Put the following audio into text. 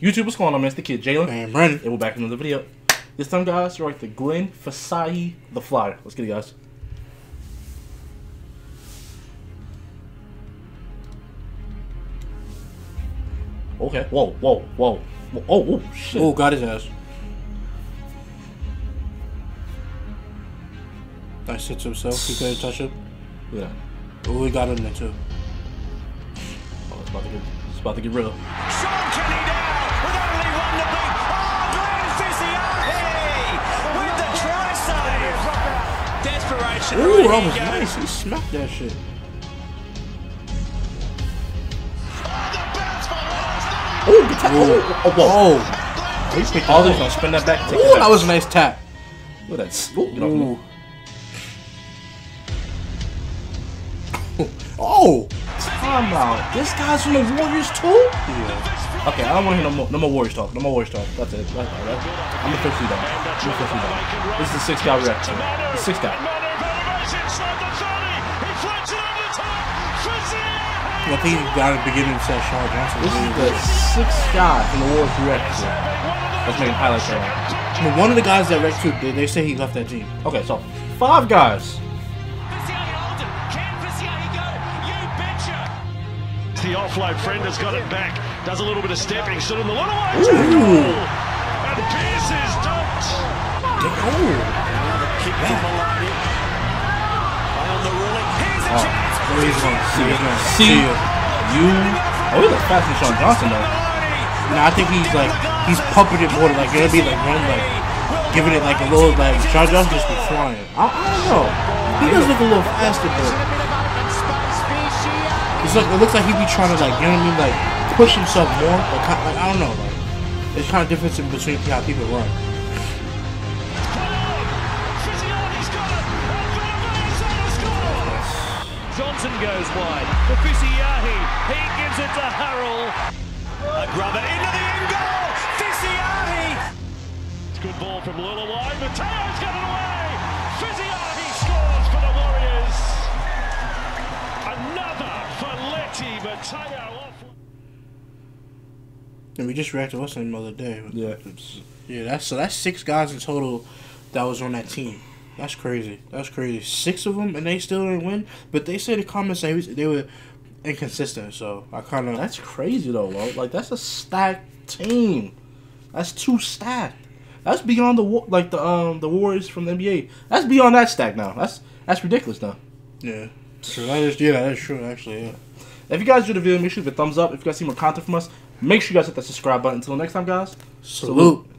YouTube, what's going on, man? It's the kid Jalen. And Brandon. And we're back in another video. This time, guys, we're at the Glen Fisiiahi the Flyer. Let's get it, guys. Okay. Whoa, whoa, whoa. whoa. Oh, oh, shit. Oh, got his ass. Nice hit to himself. He couldn't touch him. Yeah. Oh, he got him there too. Oh, it's about to get, it's about to get real. Ooh, that was nice. He smacked that shit. Oh, good tap. Oh, oh, whoa. Oh, He picked all this. Gonna spin that back. Take Ooh, it back. that was a nice tap. Look at that. Ooh, get off Ooh. me. Oh. Time out. This guy's from the Warriors too? Yeah. Okay, I don't want to hear no more, no more Warriors talk. No more Warriors talk. That's it. That's, that's, I'm a thirsty dog. I'm a thirsty dog. This is the six guy reaction. The six guy. I think he got it beginning to say Shaun Johnson. This is the sixth guy from the war Warriors reaction. Let's make highlights right now. But one of the guys that wrecked too, they, they say he left that team. Okay, so five guys. The offload friend has got it back. Does a little bit of stepping. Stood in the little Oh, he's gonna see. He's gonna See see. you. Oh, he looks faster than Shaun Johnson though. Now I think he's like he's pumping it more like it'll be like run like giving it like a little like Shaun Johnson just be flying. I, I don't know. He does look a little faster, but it's like it looks like he be trying to like you know what I mean like push himself more. Like, like I don't know. Like it's kind of difference in between how people run. Johnson goes wide. For Fisiiahi. He gives it to Hurrell. A grubber into the end goal. Fisiiahi. It's good ball from Lulawai. Mateo's got it away. Fisiiahi scores for the Warriors. Another for Feleti Mateo. Off. And we just reacted to what's the other day. Yeah. Yeah, that's so that's six guys in total that was on that team. That's crazy. That's crazy. Six of them, and they still didn't win. But they say the comments say they were inconsistent. So I kind of That's crazy though, bro. Like that's a stacked team. That's too stacked. That's beyond the like the um the Warriors from the NBA. That's beyond that stack now. That's that's ridiculous now. yeah. So that is yeah, that is true actually. Yeah. If you guys enjoyed the video, make sure to give it a thumbs up. If you guys see more content from us, make sure you guys hit that subscribe button. Until next time, guys. Salute.